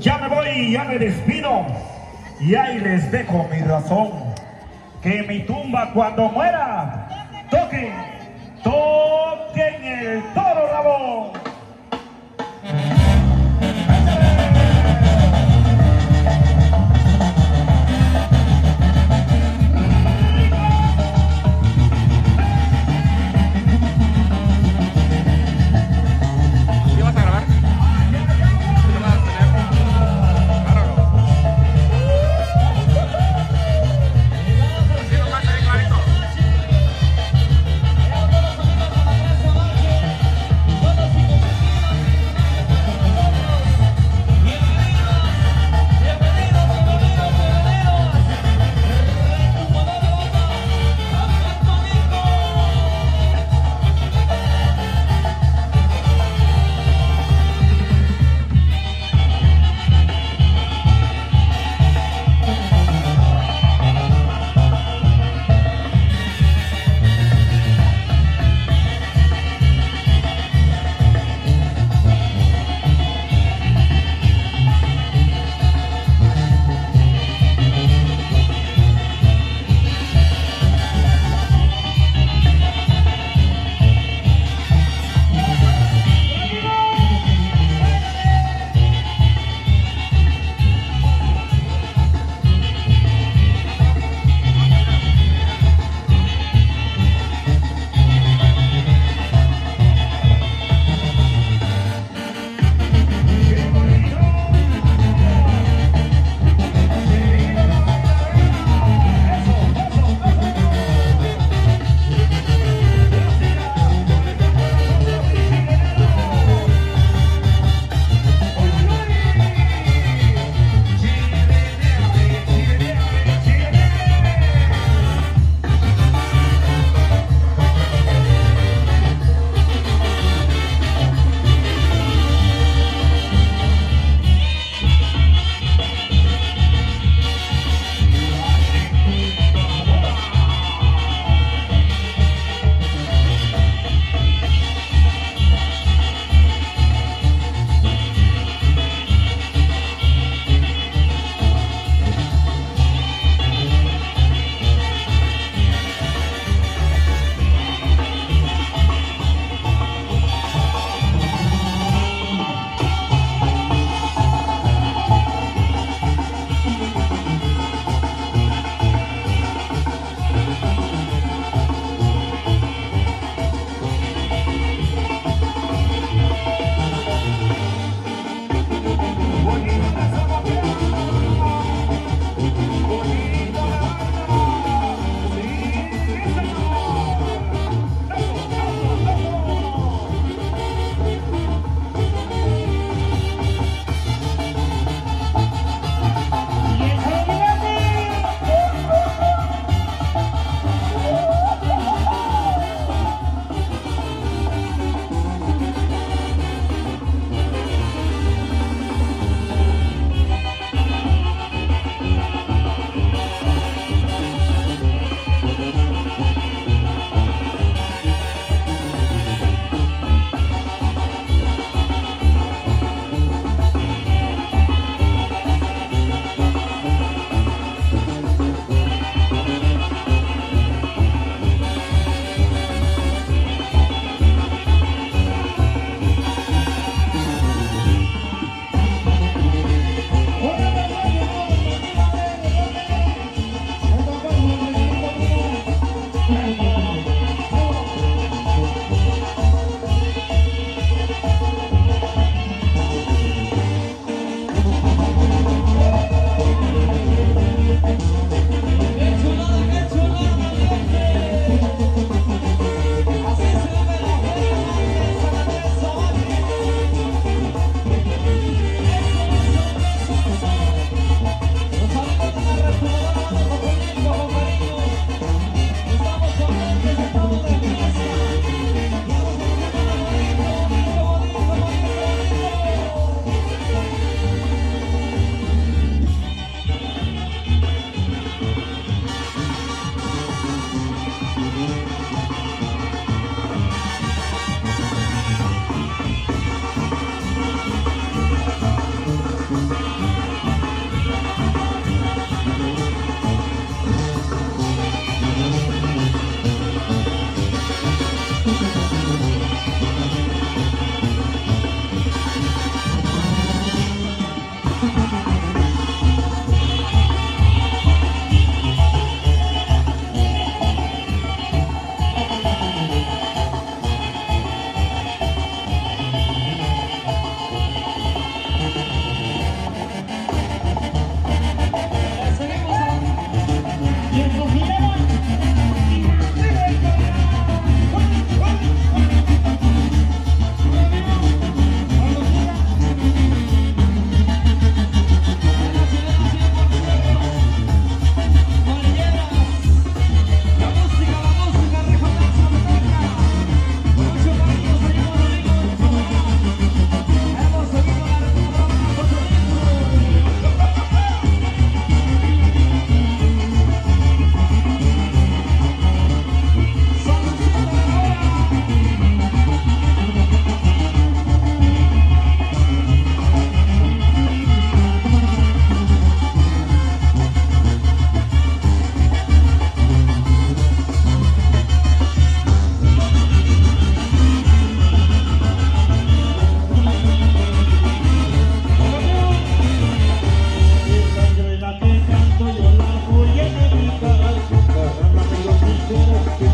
Ya me voy, ya me despido. Y ahí les dejo mi razón. Que mi tumba cuando muera, toquen, toquen el toro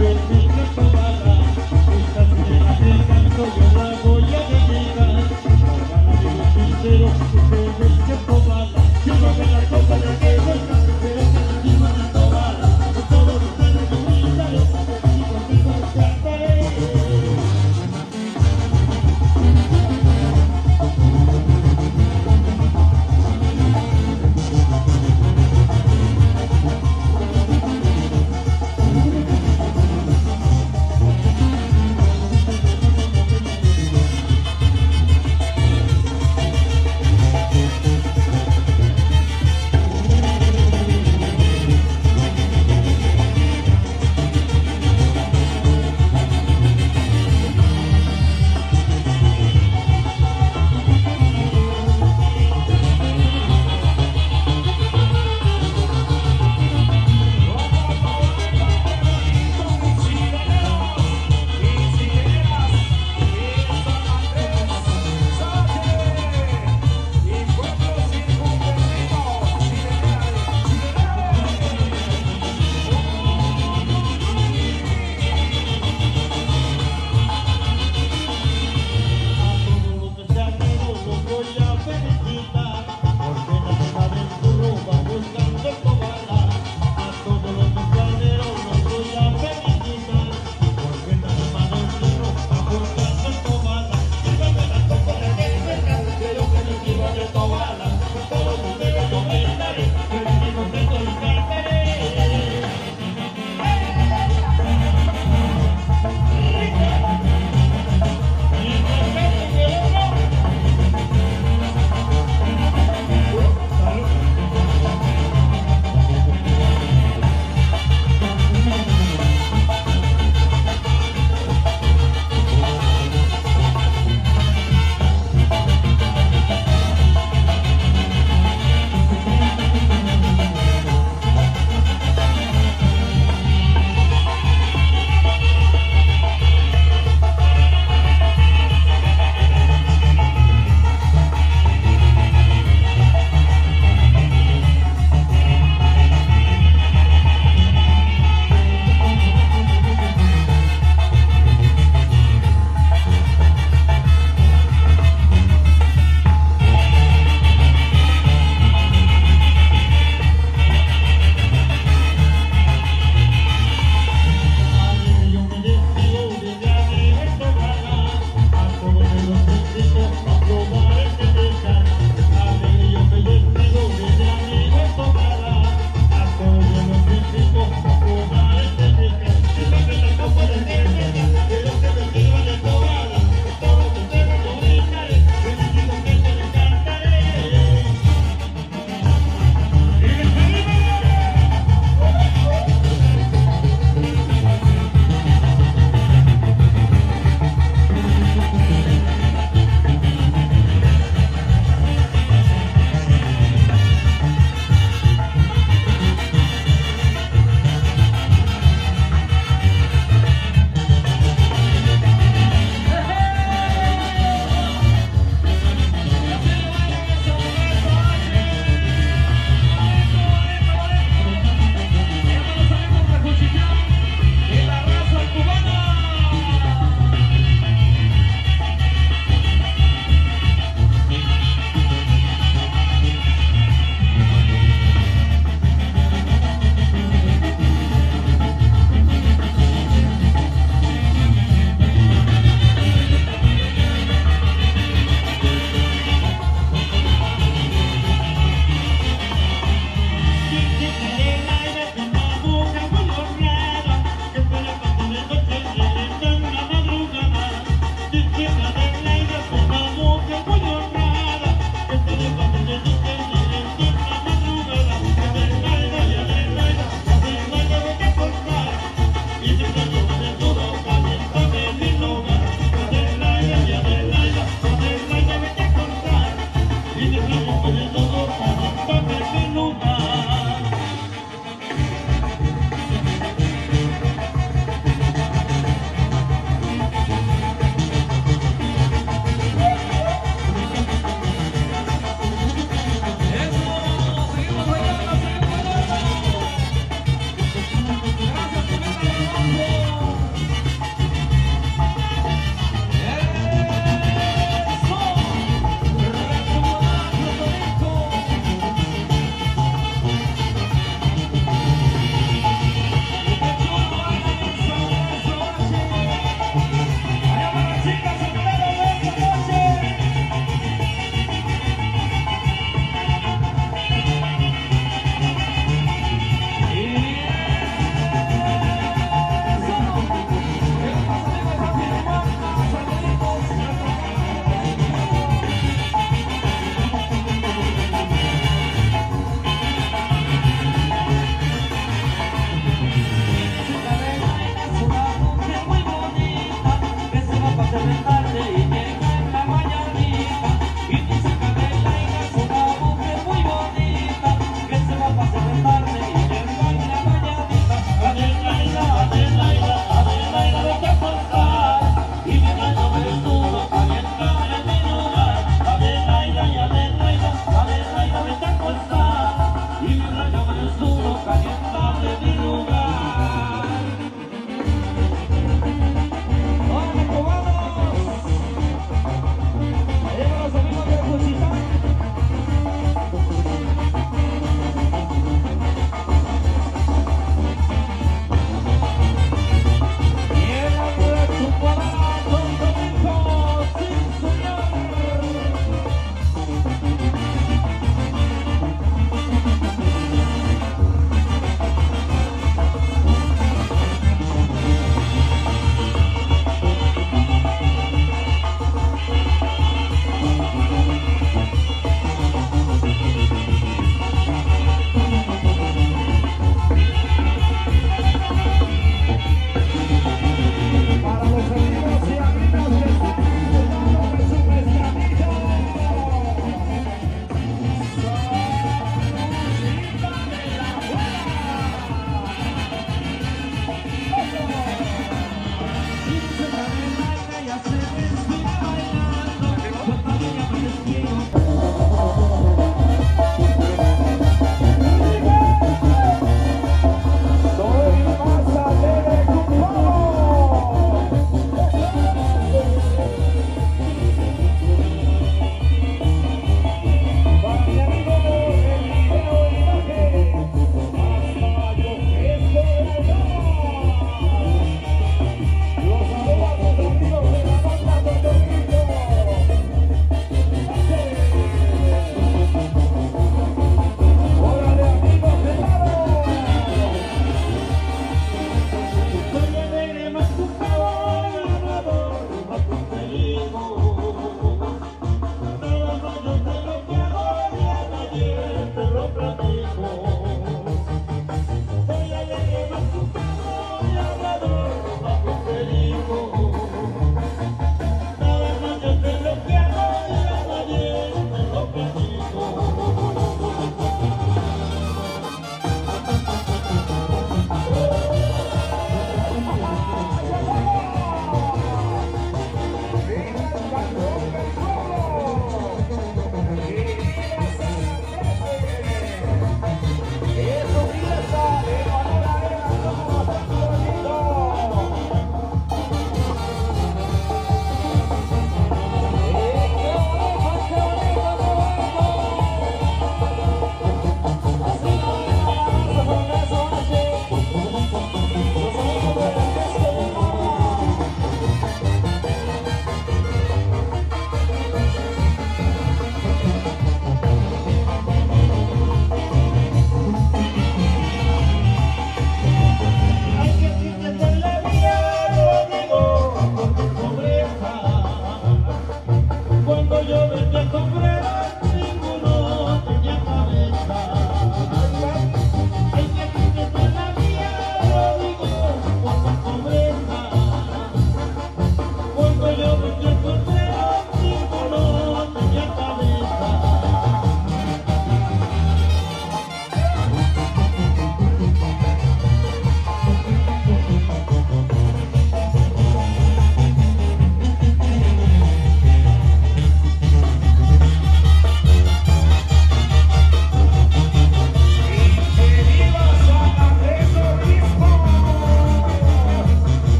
been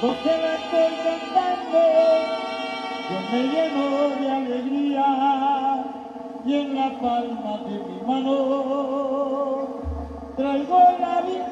porque la estoy cantando, yo me lleno de alegría y en la palma de mi mano traigo la vida.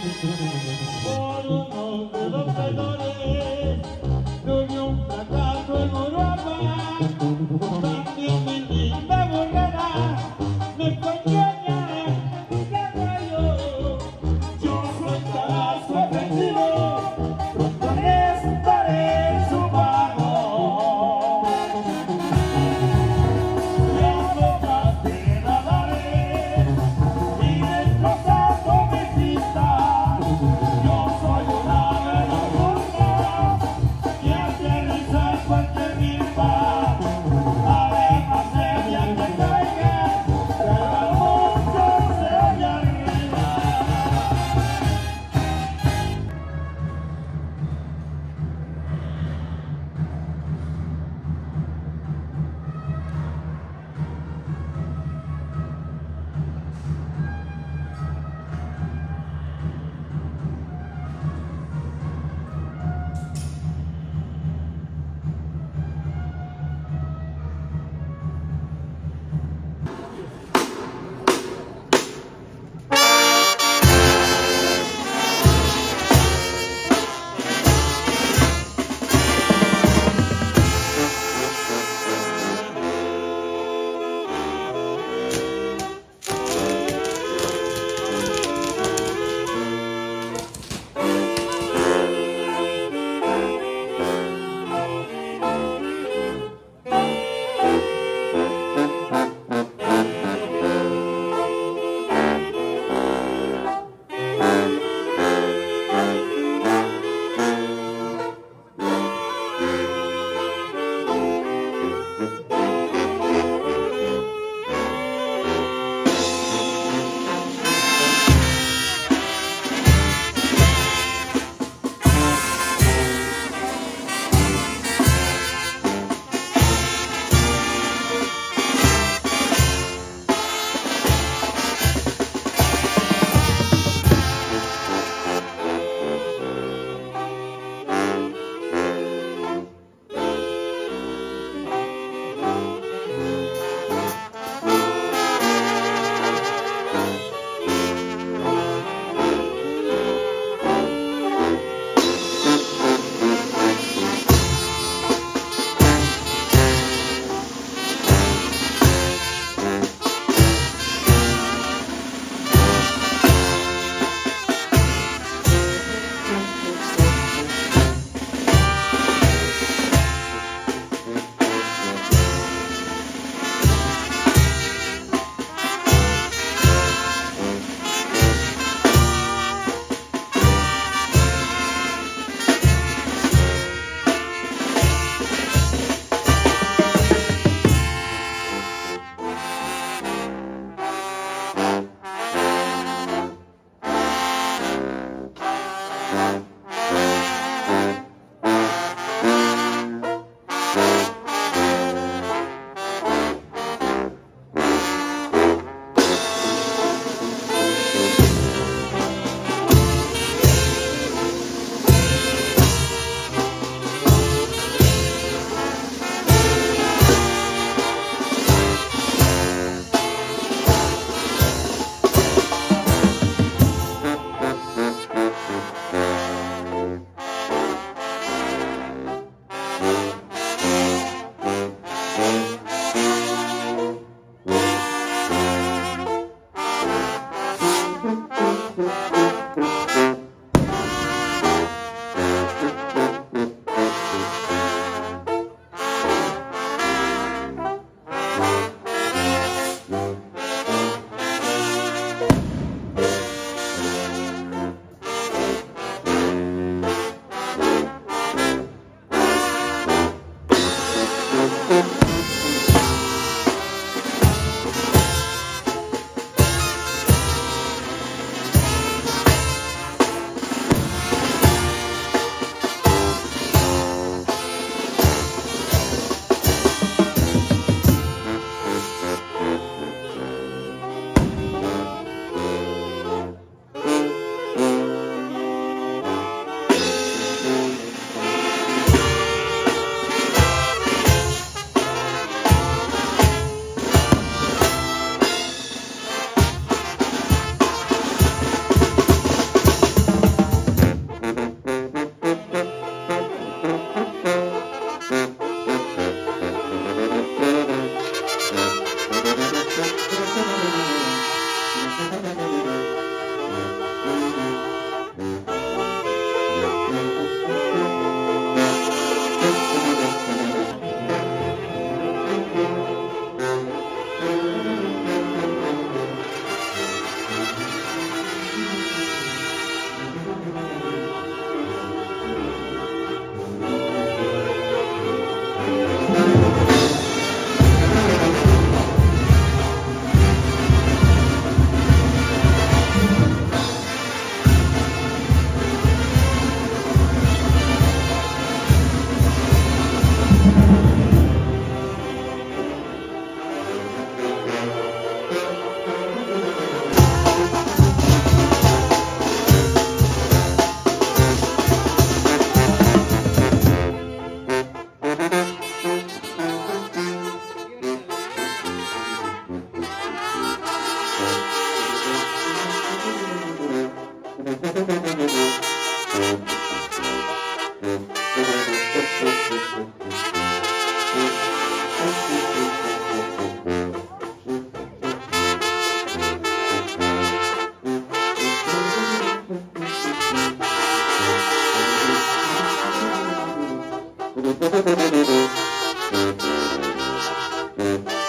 Thank you.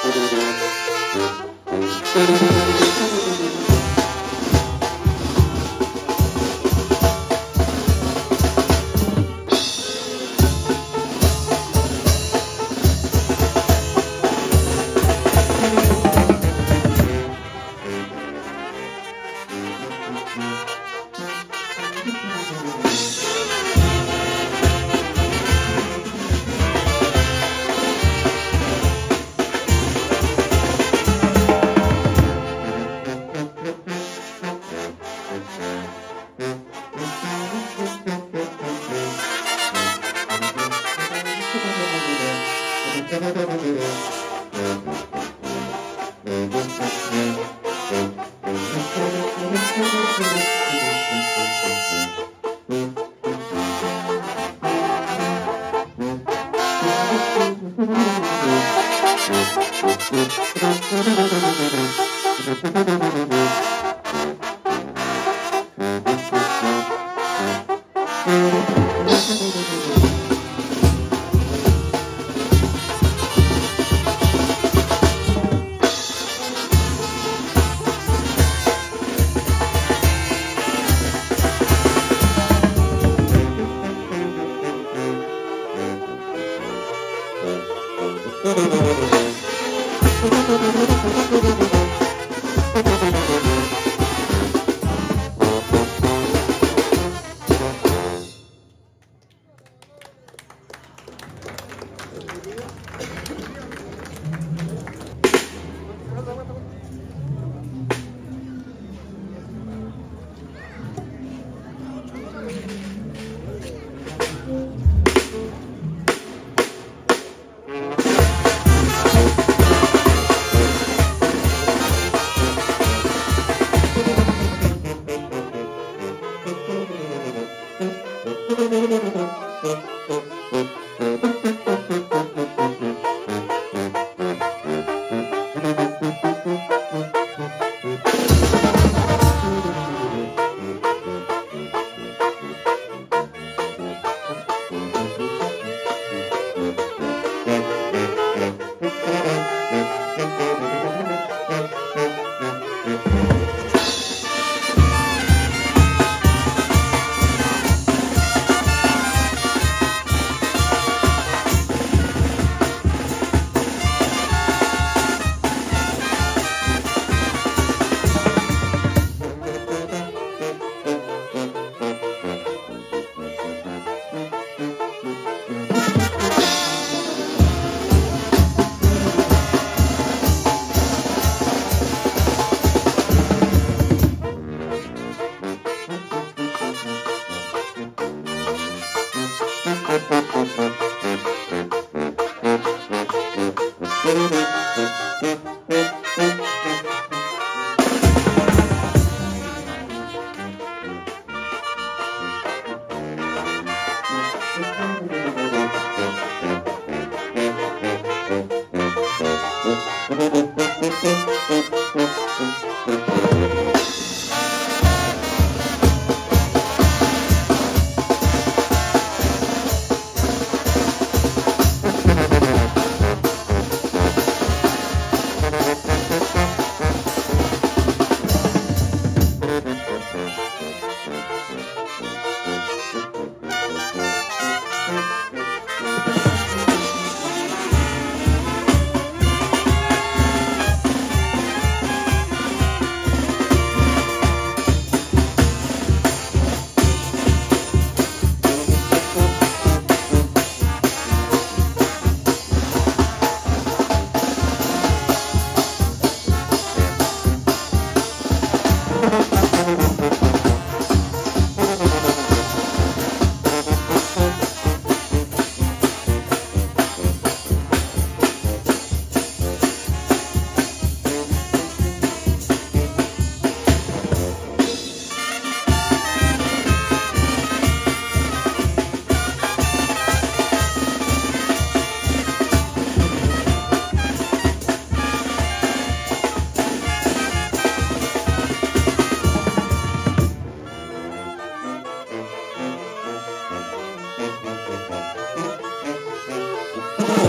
Thank you.